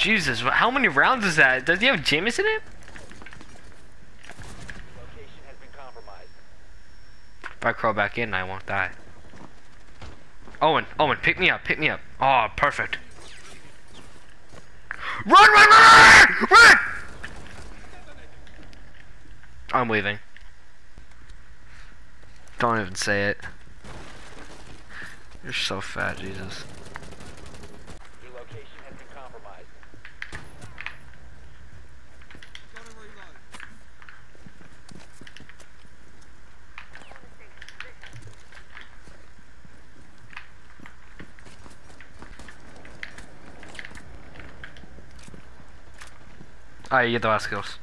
Jesus, how many rounds is that? Does he have Jameis in it? Location has been compromised. If I crawl back in, I won't die. Owen, Owen, pick me up, pick me up. Oh, perfect. Run, run, run, run, run! I'm leaving. Don't even say it. You're so fat, Jesus. Alright, you get the last kills.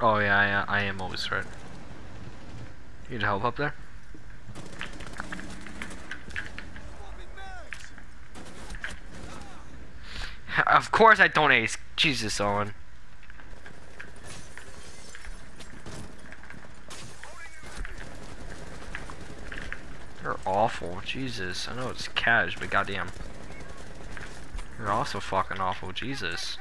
Oh yeah, I, I am always right. You need help up there? Of course I don't ace. Jesus, Owen. You're awful. Jesus. I know it's cash, but goddamn. You're also fucking awful. Jesus.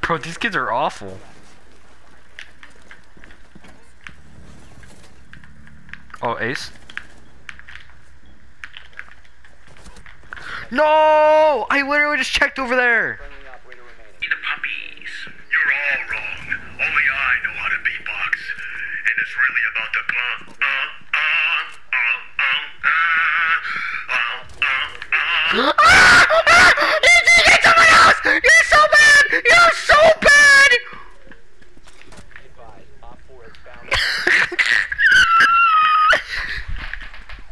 Bro, these kids are awful. Oh, ace? No! I literally just checked over there. Friendly operator remaining. the puppies. You're all wrong. Only I know how to beatbox. And it's really about the uh, uh, uh, uh, uh, uh, uh, uh. you did get someone else! You're so bad! You're so bad! Be advised, Op 4 has found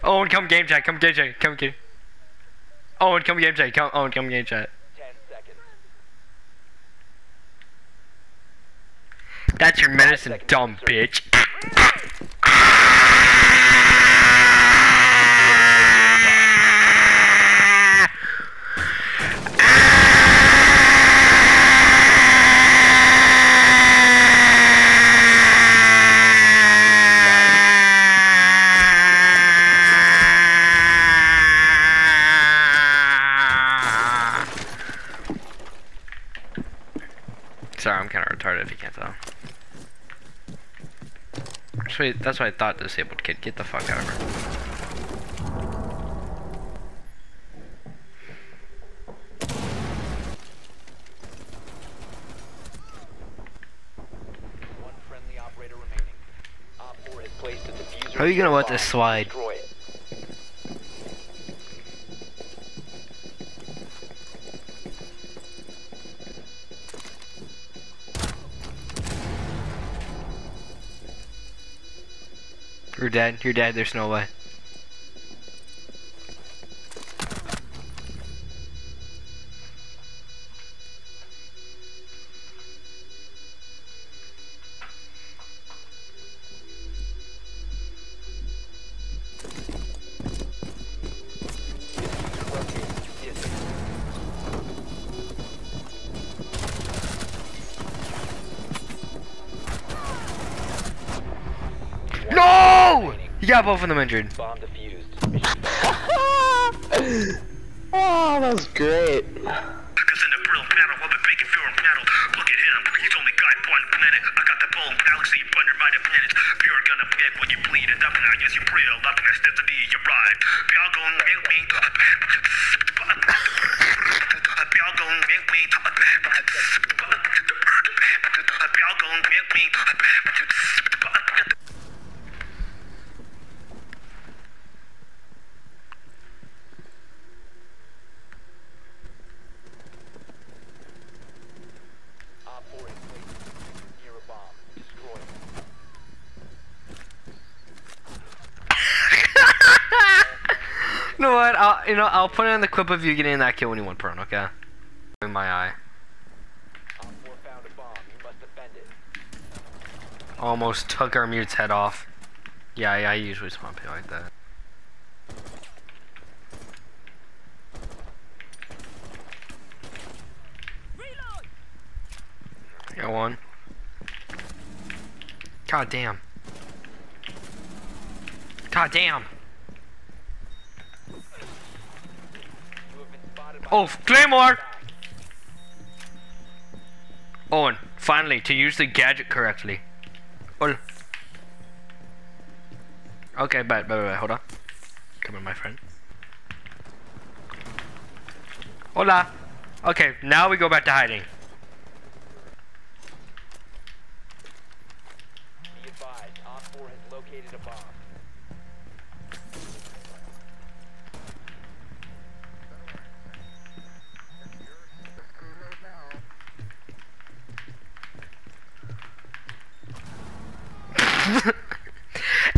Owen, come game chat, come game chat, come game. Owen, come game chat, come, Owen, come game chat. 10 seconds. That's your medicine, dumb bitch. Sorry, I'm kind of retarded if you can't tell. That's why, that's why I thought disabled kid. Get the fuck out of her. One friendly operator remaining. Op 4 has placed a diffuser. How are you gonna let bomb. this slide? You're dead. You're dead. There's no way. No! You got both of them injured. Bomb defused. Oh, that was great. know what? I'll you know I'll put in the clip of you getting that kill when you want prone. Okay. In my eye. Almost took our mute's head off. Yeah, yeah I usually swamp people like that. Got one. God damn. God damn. Oh, Claymore! Owen, finally, to use the gadget correctly. Oh. Okay, bad, bad, bad, hold on. Come on, my friend. Hola. Okay, now we go back to hiding. Advised, Op 4 has located a bomb.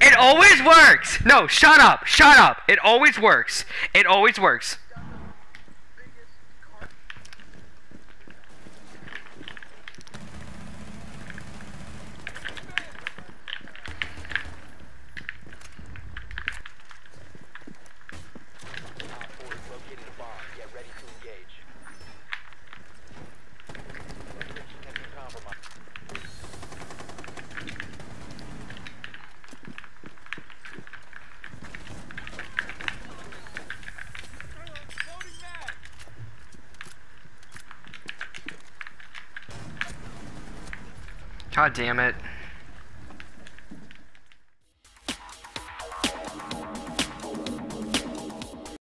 It always works! No, shut up, shut up. It always works. It always works. Op 4 has located a bomb. Get ready to engage. Location has been compromised. God damn it.